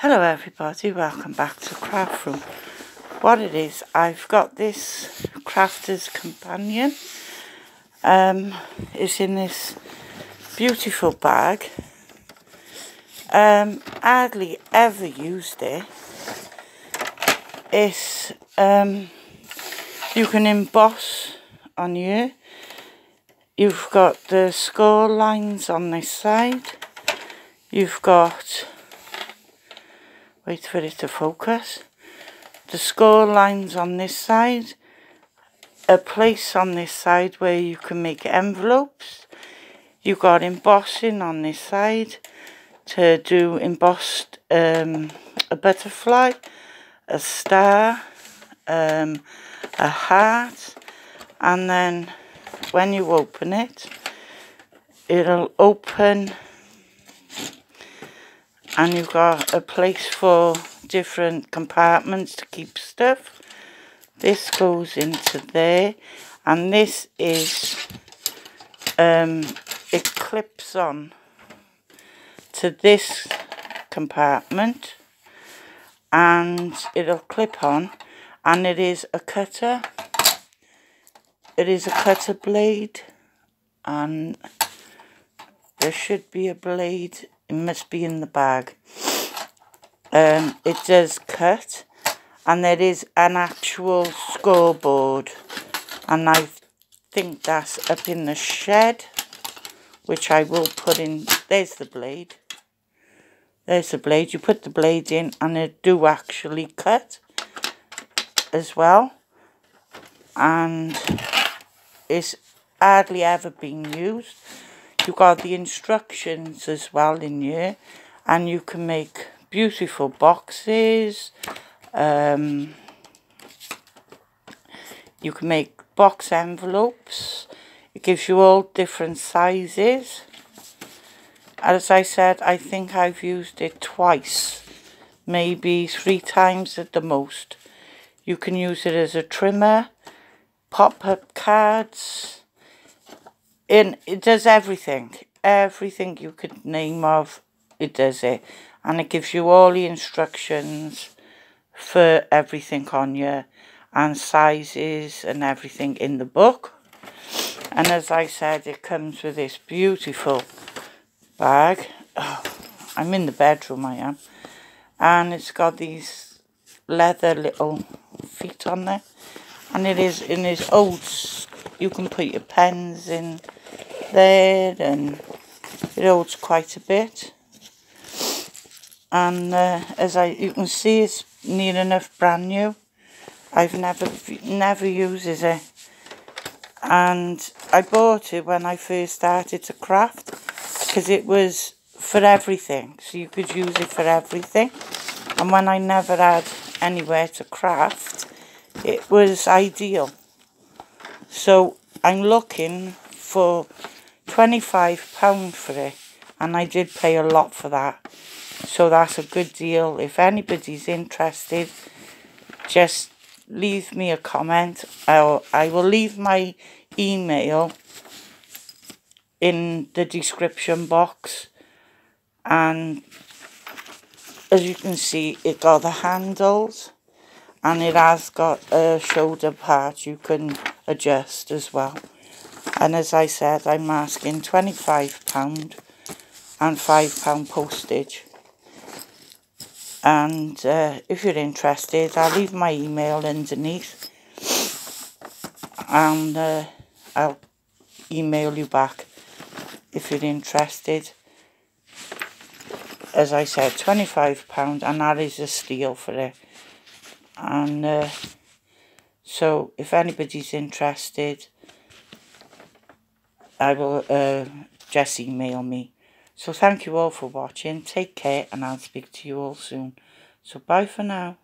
Hello everybody, welcome back to Craft Room. What it is, I've got this Crafter's Companion. Um, it's in this beautiful bag. Um, hardly ever used it. It's, um, you can emboss on you. You've got the score lines on this side. You've got wait for it to focus. The score lines on this side, a place on this side where you can make envelopes. You've got embossing on this side to do embossed um, a butterfly, a star, um, a heart, and then when you open it, it'll open and you've got a place for different compartments to keep stuff. This goes into there. And this is um, it clips on to this compartment. And it'll clip on. And it is a cutter. It is a cutter blade. And there should be a blade it must be in the bag. Um, it does cut and there is an actual scoreboard. And I think that's up in the shed which I will put in. There's the blade. There's the blade. You put the blade in and it do actually cut as well. And it's hardly ever been used You've got the instructions as well in here and you can make beautiful boxes. Um, you can make box envelopes. It gives you all different sizes. As I said, I think I've used it twice. Maybe three times at the most. You can use it as a trimmer, pop-up cards, in it does everything. Everything you could name of it does it. And it gives you all the instructions for everything on you and sizes and everything in the book. And as I said it comes with this beautiful bag. Oh, I'm in the bedroom I am. And it's got these leather little feet on there. And it is in this old you can put your pens in there and it holds quite a bit. And uh, as I you can see it's near enough brand new. I've never never uses it. And I bought it when I first started to craft because it was for everything. So you could use it for everything. And when I never had anywhere to craft it was ideal. So I'm looking for £25 for it and I did pay a lot for that. So that's a good deal. If anybody's interested just leave me a comment. I'll, I will leave my email in the description box. And as you can see it got the handles and it has got a shoulder part you can adjust as well and as I said I'm asking £25 and £5 postage. And uh, if you're interested I'll leave my email underneath. And uh, I'll email you back if you're interested. As I said £25 and that is a steal for it. And uh, so if anybody's interested I will uh, just email me. So thank you all for watching. Take care and I'll speak to you all soon. So bye for now.